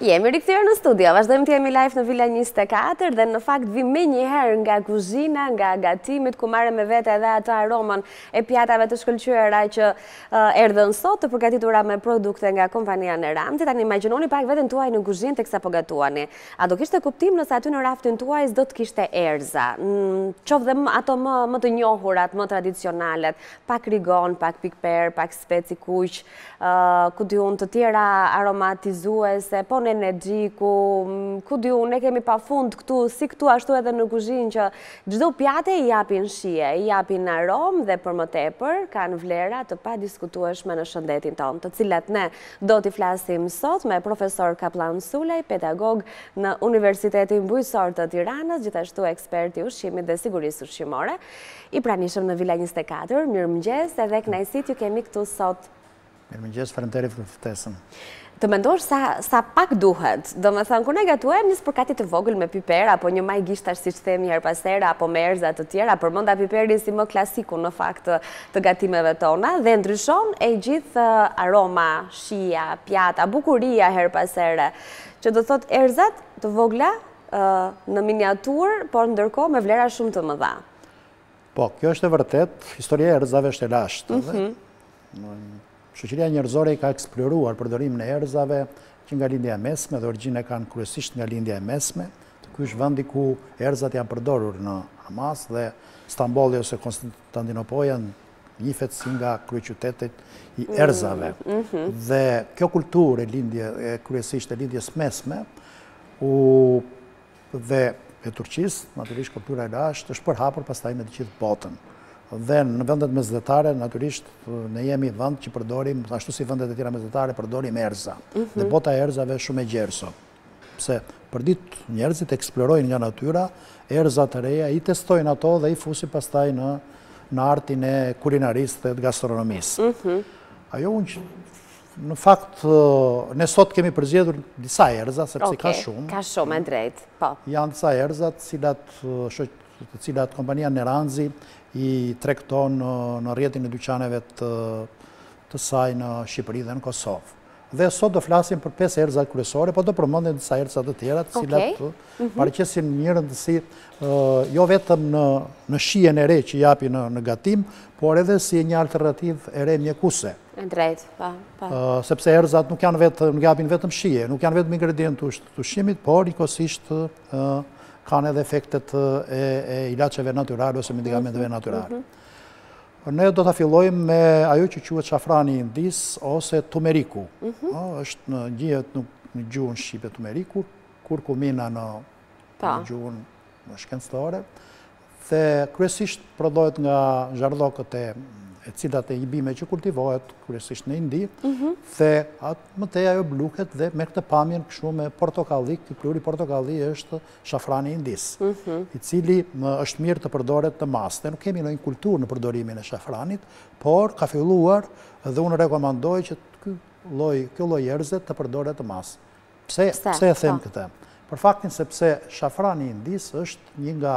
Jemi rikthyer në studio, vazhdojmë të jemi live në Vila 24 dhe në fakt vij menjëherë nga kuzhina, nga gatimet, ku marr me vete edhe atë aromën e pjatave të shkëlqyera që erdhën sot të përgatitura me produkte nga kompania Neranxi. Tani imagjinoni pak veten tuaj në kuzhinë teksa po gatuani. A do kishte kuptim nëse aty në raftin tuaj s'do të kishte erëza, qoftë dhe ato më të njohurat, më tradicionalet, pak rigon, pak piper, pak spec i kuq, ku di unë, të tjera aromatizuese, po nenexhiku, ku di unë, ne kemi pafund këtu, si këtu ashtu edhe në kuzhinë që çdo pjate i japin shije, i japin aromë dhe për më tepër kanë vlera të padiskutueshme në shëndetin tonë, të cilat ne Do t'i flasim sot me profesor Kaplan Sulaj, pedagog në Universitetin Bujqësor të Tiranës, gjithashtu ekspert i ushqimit dhe sigurisë ushqimore. I pranishëm në Vila 24, mirëmëngjes edhe kënaqësi t'ju kemi këtu sot. Mirëmëngjes, faleminderit për ftesën. Të mendosh sa pak duhet. Domethënë kur ne gatuajmë një spërkatje të vogël me piper apo një majë gishtash siç themi herë pas here apo me erëza të tjera, përmenda piperin si më klasikun në fakt të gatimeve tona dhe ndryshon e gjithë aroma, shija, pjata, bukuria herë pas here, që do thotë erëzat të vogla në miniaturë, por ndërkohë me vlera shumë të mëdha. Po, kjo është e vërtetë, historia e erëzave është e lashtë. Mhm. Shoqëria njerëzore i ka eksploruar përdorimin e erëzave që nga Lindja e Mesme dhe origjinën e kanë kryesisht nga Lindja e Mesme, të ky është vendi ku erëzat janë përdorur në masë dhe Stambolli ose Konstantinopoja njihet si nga kryeqytetet i erëzave. Mm, mhm. Dhe kjo kulturë e lindje, kryesisht e lindjes mesme, u dhe e Turqisë, natyrisht kultura e lashtë është përhapur pastaj në të gjithë botën. Dhe në vendet mesdhetare, natyrisht, ne jemi vend që përdorim, ashtu si vendet e tjera mesdhetare, përdorim erëza. Mhm. Dhe bota e erëzave shumë e gjerë sot. Pse, përditë njerëzit eksplorojnë nga natyra, erëza të reja, i testojnë ato dhe i fusin pastaj në artin e kulinarisë dhe gastronomisë. Mhm. Ajo unë që Në fakt, ne sot kemi përzgjedhur disa erëza, sepse ka shumë. Oke, ka shumë, e drejtë, po. Janë disa erëza të cilat kompania Neranxi i tregton në rrjetin e dyqaneve të saj në Shqipëri dhe në Kosovë. Dhe sot do flasim për 5 erëza kryesore, po do përmendim disa erëza të tjera, të cilat mhm. paraqesin një rëndësi, jo vetëm në shijen e re që japin në gatim, por edhe si një alternativë e re mjekuese. E drejtë, pa, pa. Sepse erëzat nuk janë vetëm, nuk japin vetëm shije, nuk janë vetëm ingredientë të ushqimit, por njëkohësisht kanë edhe efektet e ilaceve natural ose medicamenteve mhm, natural. Mhm. Ne do të fillojmë me ajo që quhet shafrani i Indisë ose tumeriku. Mhm. është në gjithë në gjuhën shqipe tumeriku, kurkumina në gjuhën shkencore. Dhe kryesisht prodhohet nga zhardhokët e e cilat e një bime që kultivohet kryesisht në Indi, dhe atë më tej ajo bluhet dhe me këtë pamjen kështu më portokalli, këtë pluhuri portokalli është shafrani i Indisë, i cili është mirë të përdoret në masë. Ne nuk kemi ndonjë kulturë në përdorimin e shafranit, por ka filluar dhe unë rekomandoj që kjo lloj erëze të përdoret në masë. Pse e them këtë? Për faktin sepse shafrani i Indisë është një nga,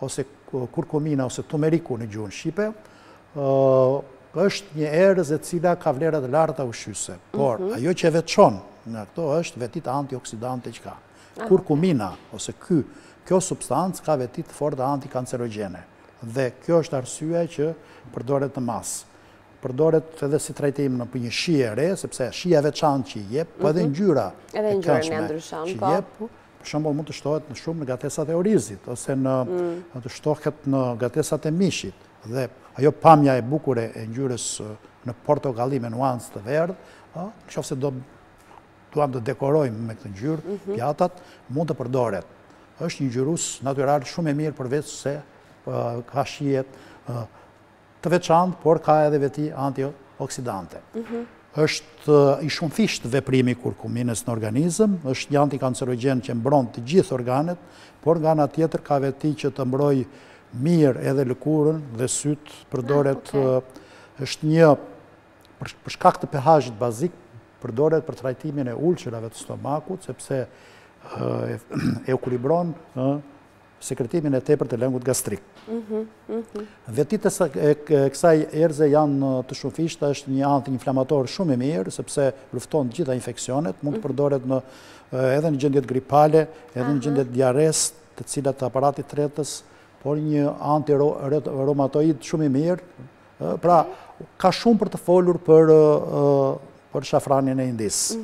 ose kurkumina, ose tumeriku në gjuhën shqipe, është një erëz e cila ka vlera të larta ushqyese. Por, mhm. ajo që e veçon nga këto është vetitë antioksidante që ka. Kurkumina, ose ky, kjo substancë ka veti të forta antikancerogjene. Dhe kjo është arsyeja që përdoret në masë. Përdoret edhe si trajtim për një shije të re, sepse shija e veçantë që i jep, po edhe mhm. ngjyra e këndshme që i po. jep, për shembull mund të shtohet në shumë në gatesat e orizit, ose mund mm. të shtohet në gatesat e mishit, dhe ajo pamja e bukur e ngjyrës në portokalli me nuancë të verdhë, në qoftë se duam të dekorojmë me këtë ngjyrë, mhm. pjatat, mund të përdoret. është një ngjyrues natyral shumë i mirë përveçse ka shije të veçantë, por ka edhe veti antioksidante. Është i shumëfishtë veprimi i kurkuminës në organizëm, është një antikancerogjen që mbron të gjithë organet, por nga ana tjetër ka veti që të mbrojë mirë edhe lëkurën dhe sytë, përdoret është një për shkak të pH-it bazik, përdoret për trajtimin e ulçerave të stomakut, sepse e ekuilibron sekretimin e tepërt të lëngut gastrik. Vetitë e kësaj erëze janë të shumëfishta, është një anti-inflamator shumë i mirë, sepse lufton të gjitha infeksionet, mund të përdoret edhe në gjendjet gripale, edhe në gjendjet e diarresë, të cilat të aparatit tretës, por një anti-reumatoid shumë i mirë, pra ka shumë për të folur për shafranin e Indisë.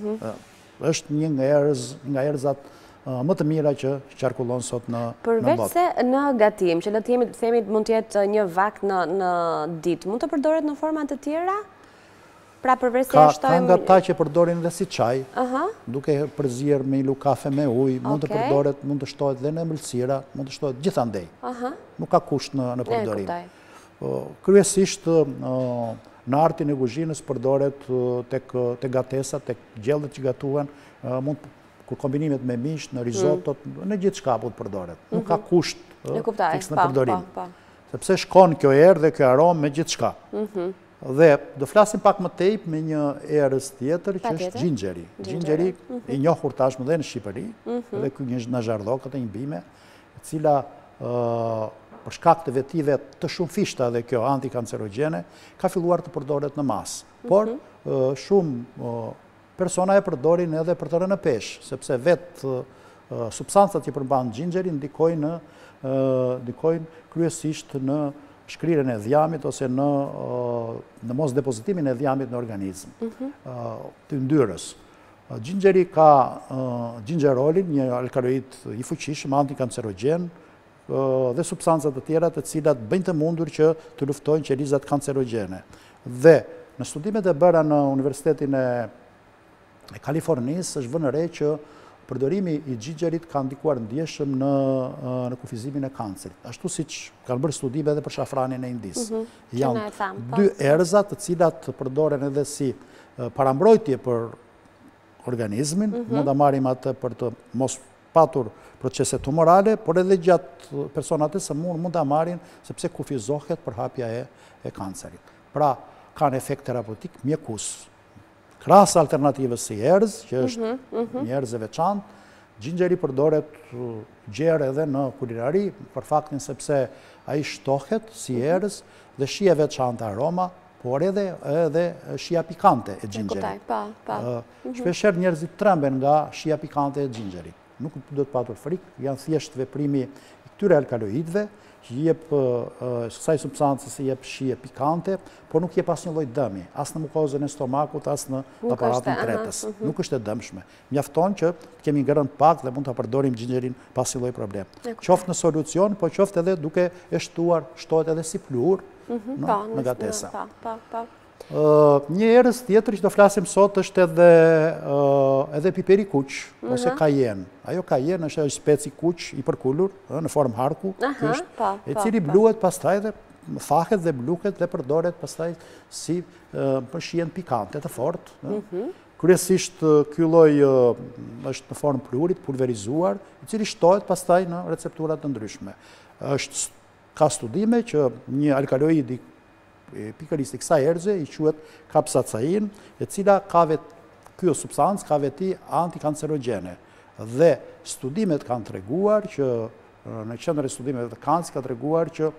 Është një nga erëzat më të mira që qarkullon sot në botë. Përveçse në gatim, që le të themi mund të jetë një vakt në ditë, mund të përdoret në forma të tjera? Pra përveçse e shtojmë... Ka nga ata që përdorin dhe si çaj, duke përzier me një lugë kafe me ujë, mund të përdoret, mund të shtohet dhe në ëmbëlsira, mund të shtohet gjithandej. Nuk ka kusht në përdorim. Kryesisht në artin e guzhinës përdoret tek tek gatesat, tek gjellët që gatuhen, mund në kombinimet me mish, në risotto, mm. në gjithçka mund të përdoret. Nuk ka mhm. kusht fiks në përdorim. Sepse shkon kjo erë dhe kjo aromë me gjithçka. Mhm. Dhe do flasim pak më tejp me një erëz tjetër që është xhinxheri. Xhinxheri mhm. i njohur tashmë dhe në Shqipëri, dhe kjo një nga zhardhokët e një bime, e cila për shkak të vetive të shumëfishta dhe kjo antikancerogjene, ka filluar të përdoret në masë. Mhm. Por, shumë persona e përdorin edhe për të rënë në peshë, sepse vetë substancat që përmban xhinxheri ndikojnë kryesisht në shkrirjen e dhjamit ose në mosdepozitimin e dhjamit në organizëm, mhm. të yndyrës. Xhinxheri ka xhinxherolin, një alkaloid i fuqishëm antikancerogjen dhe substanca të tjera të cilat bëjnë të mundur që të luftojnë qelizat kancerogjene. Dhe në studimet e bëra në Universitetin e Kalifornisë është vënë re që përdorimi i xhinxherit ka ndikuar ndjeshëm në në kufizimin e kancerit, ashtu siç kanë bërë studime edhe për shafranin e Indisë. Mhm. janë dy erëza të cilat përdoren edhe si parambrojtje për organizmin, mhm. mund ta marrim atë për të mos patur procese tumorale, por edhe gjatë personat e sëmurë mund ta marrin sepse kufizohet përhapja e kancerit. Pra, kanë efekt terapeutik mjekues, Krahas alternativës si erëz, që është një erëz e veçantë, xhinxheri përdoret gjerë edhe në kulinari, për faktin sepse ai shtohet si mhm. erëz dhe shija e veçantë aroma, por edhe edhe shija pikante e xhinxherit. Mhm. Shpeshherë njerëzit tremben nga shija pikante e xhinxherit. Nuk duhet patur frikë, janë thjesht veprimi i këtyre alkaloidëve, që i jep kësaj substancës i jep shije pikante, por nuk i jep asnjë lloj dëmi, as në mukozën e stomakut, as në aparatin tretës. Nuk është e dëmshme. Mjafton që të kemi ngrënë pak dhe mund ta përdorim xhinxherin pa asnjë lloj problem. Qoftë në solucion, po qoftë edhe duke e shtuar, shtohet edhe si pluhur në gatesa. Një erëz tjetër që do flasim sot është edhe edhe piperi i kuq, ose kajen. Ajo kajen është speci i kuq i përkulur, në formë harku, kështu, i cili bluhet pastaj dhe thahet dhe bluhet dhe përdoret pastaj si për shijen pikante të fortë. Kryesisht ky lloj është në formë pluhurit, pulverizuar, i cili shtohet pastaj në receptura të ndryshme. Ka studime që një alkaloid i Pikërisht i kësaj erëze quhet kapsacain, e cila ka vetë kjo substancë ka veti antikancerogjene. Dhe studimet kanë treguar që në qendrën e studimeve të kancerit kanë treguar që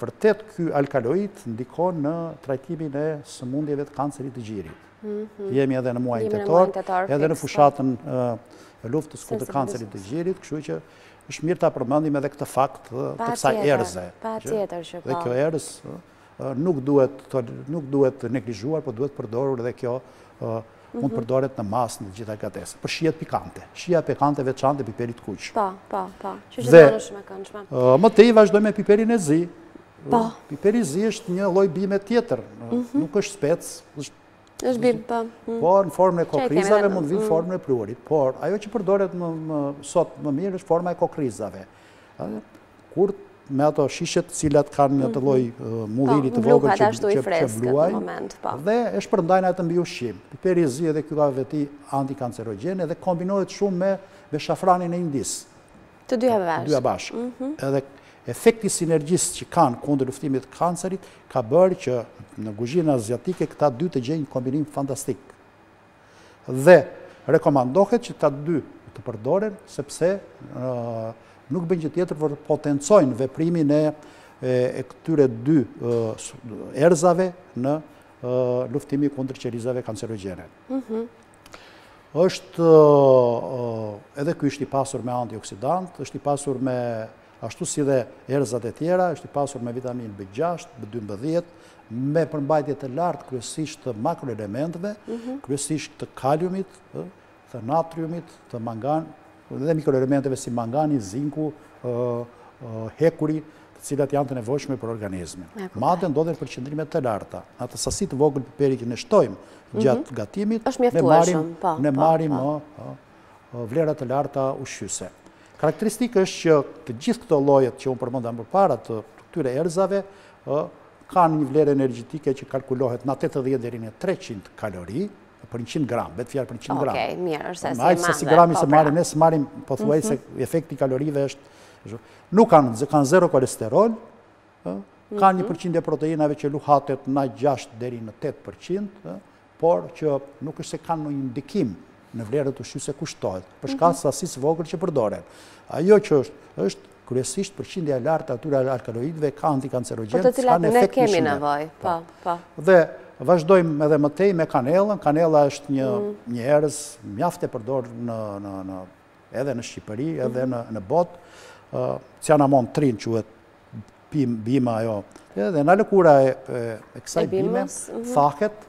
vërtet ky alkaloid ndikon në trajtimin e sëmundjeve të kancerit të gjirit. Mhm. Jemi edhe në muajin tetor, edhe në fushatën e luftës kundër kancerit të gjirit, kështu që Është mirë ta përmendim edhe këtë fakt të kësaj erëze. Patjetër që po. Dhe kjo erëzë nuk duhet nuk duhet neglizhuar, por duhet përdorur dhe kjo mund të përdoret në masë në të gjitha gjellët. Për shijet pikante. Shija pikante e veçantë e piperit të kuq. Po, po, po. Që që është shumë e këndshme. Më tej vazhdojmë me piperin e zi. Po. Piperi i zi është një lloj bime tjetër. Mhm. Nuk është spec, është Është bimë, po. Mm. Por në formën e kokrrizave mund të vijë mm. në formën e pluhurit. Por ajo që përdoret më, më sot më mirë është forma e kokrrizave. Kur me ato shishe të cilat kanë atë mhm. lloj uh, mulliri po, të vogël që, që, që, që bluajnë, në moment, po. dhe e shpërndajnë atë mbi ushqim. Piperi i zi edhe ky ka veti antikancerogjene dhe kombinohet shumë me, me shafranin e Indisë. Të dyja bashkë. Të dyja bashkë. Edhe efekti i sinergjisë që kanë kundër luftimit të kancerit ka bërë që në kuzhinën aziatike këta dy të gjejnë një kombinim fantastik. Dhe rekomandohet që këta dy të përdoren sepse nuk bëjnë gjë tjetër por potencojnë veprimin e e këtyre dy erëzave në luftimin kundër qelizave kancerogjene. është edhe ky është i pasur me antioksidantë, është i pasur me ashtu si dhe erëzat e tjera, është i pasur me vitaminë B6, B12, me përmbajtje të lartë kryesisht të makroelementëve, mhm. kryesisht të kaliumit, të natriumit, të mangan, dhe mikroelementeve si mangani, zinku, hekuri, të cilat janë të nevojshme për organizmin. Madje ndodhen në përqendrime të larta. Në atë sasi të vogël piperi që ne shtojmë mhm. gjatë gatimit, ne marrim vlera të larta ushqyese. Karakteristikë është që të gjithë këto llojet që unë përmenda përpara të këtyre erëzave, kanë një vlerë energjetike që kalkulohet nga 80 deri në 300 kalori, për 100 gram, bëhet fjalë për 100 gram. Okej, mirë, është sasi e madhe. Ajo sasi grami po, s'e marrim, pra. ne s'e marrim, pothuajse mhm. efekti i kalorive është, nuk kanë, kanë zero kolesterol, kanë mhm. një përqindje proteinave që luhatet nga 6 deri në 8%, por që nuk është se kanë një ndikim në vlerat ushqyese kushtohet, për shkak mhm. sasisë së vogël që përdoren. Ajo që është, është kryesisht përqindja e lartë e atyre alkaloideve ka antikancerogjenë, për të cilat ne kemi nevojë. Po, po. Dhe vazhdojmë edhe më tej me kanellën. Kanella është një mm. një erëz mjaft e përdorur në në në edhe në Shqipëri, edhe mm. në në botë. ë uh, Cianamon trin quhet bim bima ajo. Edhe ë lëkura e e, e kësaj bime mm. thahet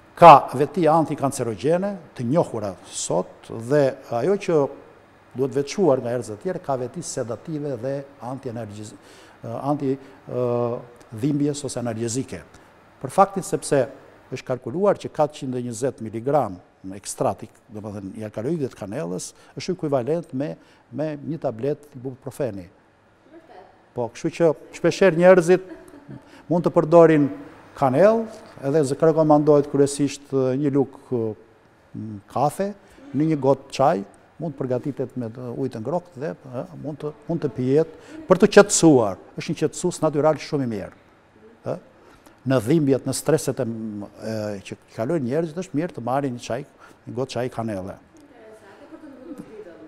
Ka veti antikancerogjene të njohura sot dhe ajo që duhet veçuar nga erëzat e tjera, ka veti sedative dhe anti-dhimbjes ose analgjezike. Për faktin sepse është kalkuluar që 420 miligramë ekstrakti, domethënë, i alkaloideve të kanellës, është ekuivalent me një tabletë ibuprofeni. Po, kështu që shpeshherë njerëzit mund të përdorin kanellë, edhe rekomandohet kryesisht një lugë kafe, në një gotë çaj, mund të përgatitet me ujë të ngrohtë dhe mund të pihet për t'u qetësuar. është një qetësues natyral shumë i mirë. ë në dhimbjet, në streset që i kalojnë njerëzit, është mirë të marrin një çaj, një gotë çaj kanelle.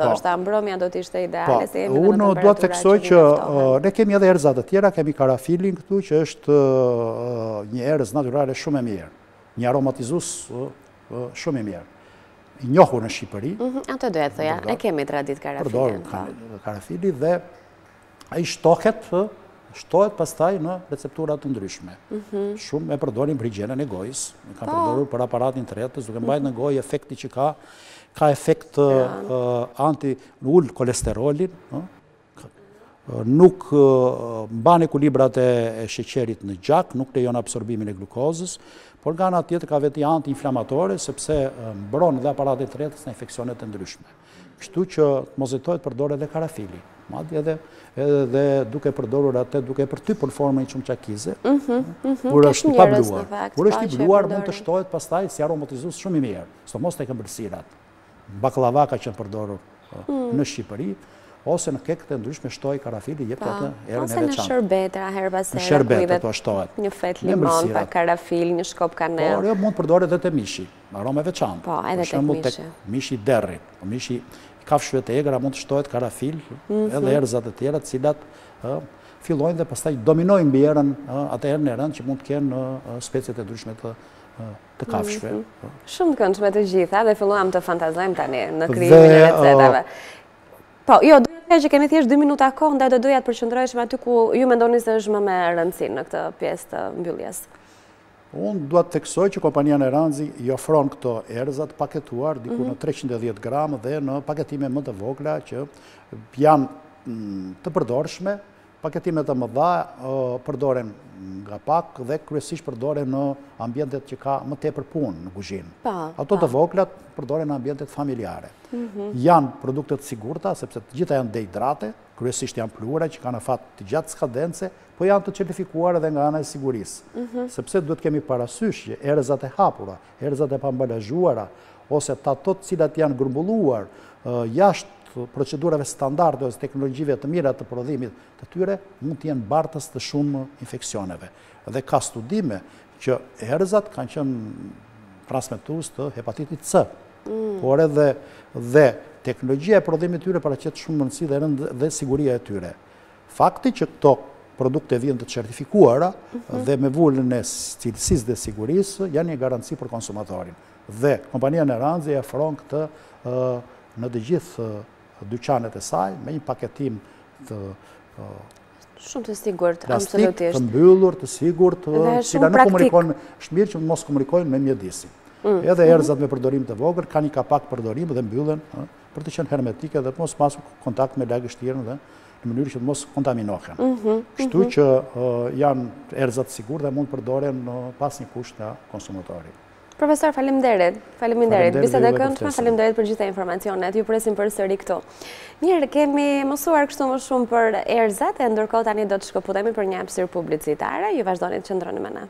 Do po. është ambromja do të ishte ideale po, se jemi në temperatura. Unë dua të theksoj që ne kemi edhe erëza të tjera, kemi karafilin këtu që është një erëz natyrale shumë e mirë, një aromatizues shumë i mirë. I njohur në Shqipëri. Mhm, atë do thoja, e kemi traditë karafilin. Përdoret po. karafili dhe Ai shtohet, shtohet pastaj në receptura të ndryshme. Mhm. Shumë e përdorin për higjenën e gojës, e kanë po. përdorur për aparatin tretës, duke e mbajt në gojë efekti që ka, ka efekt anti, ë ul kolesterolin, nuk mban ekuilibrat e sheqerit në gjak, nuk lejon absorbimin e glukozës, por nga ana tjetër ka veti anti-inflamatore, sepse mbron dhe aparatin tretës në infeksionet e ndryshme. Kështu që të mos hezitohet, përdoret dhe karafili. Madje edhe edhe duke përdorur atë duke përtypur në formën e një çamçakëzi, mhm, mhm, kur është i pabluar, kur është i bluar, mund të shtohet pastaj si aromatizues shumë i mirë, sidomos tek ëmbëlsirat, bakllava ka qenë përdorur mm. në Shqipëri, ose në kekët e ndryshme shtohet karafili, jep atë po, erën e veçantë. Ose në sherbetra herë pas here, në sherbetra shtohet. Një fetë limon, pak karafil, një shkop kanellë. Por, jo, mund të përdoret dhe te mishi. Me aromë e veçantë. Po, edhe tek mishi. Për shembull, tek mishi i derrit, po mishi i kafshëve të egra mund të shtohet karafil, edhe erëza të tjera, të cilat fillojnë dhe pastaj dominojnë mbi erën, atë erën e rëndë që mund të kenë speciet e ndryshme të të kafshëve. Shumë të këndshme të gjitha dhe filluam të fantazojmë tani në krijimin e recetave. Po, jo, doktor, kemi thjesht 2 minuta kohë, ndaj do doja të përqendroheshim aty ku ju mendoni se është më me rëndësi në këtë pjesë të mbylljes. Unë dua të theksoj që kompania Neranzi i ofron këto erëza të paketuar diku në 310 gramë dhe në paketime më të vogla që janë të përdorshme, paketime të mëdha përdoren nga pak dhe kryesisht përdoren në ambjentet që ka më tepër punë në kuzhinë. Ato të voglat përdoren në ambjentet familjare. Mhm. Janë produkte të sigurta, sepse të gjitha janë dehidrate, kryesisht janë pluhura që kanë afat të gjatë skadence, po janë të certifikuar edhe nga ana e sigurisë. Mhm. Sepse duhet të kemi parasysh që erëzat e hapura, erëzat e paambalazhuara, ose të ato të cilat janë grumbulluar jashtë procedurave standarde ose teknologjive të mira të prodhimit të tyre, mund të jenë bartës të shumë infeksioneve. Dhe ka studime që erëzat kanë qenë transmetues të hepatitit C, mm. por edhe dhe teknologjia e prodhimit të tyre paraqet shumë rëndësi dhe siguria e tyre. Fakti që këto produkte vijnë të certifikuara dhe me vulën e cilësisë dhe sigurisë, janë një garanci për konsumatorin. Dhe kompania Neranzi e ofron këtë në të gjithë dyqanet e saj, me një paketim të Shumë të sigurt, absolutisht. Plastik të mbyllur, të sigurt, që nuk komunikon, është mirë që mos komunikojnë me mjedisin. Mm. Edhe erëzat me përdorim të vogël, kanë një kapak përdorim dhe mbyllen. për të qenë hermetike dhe të mos pasur kontakt me lagështirën dhe në mënyrë që të mos kontaminohen. Mhm, Kështu mhm. që janë erëza të sigurta dhe mund përdoren pa asnjë kusht nga konsumatori. Profesor, faleminderit, faleminderit, bisedë e këndshme, faleminderit për gjitha informacionet, ju presim përsëri këtu. Mirë, kemi mësuar kështu më shumë për erëzat, e ndërkohë tani do të shkëputemi për një hapësirë publicitare, ju vazhdoni të qëndroni me ne.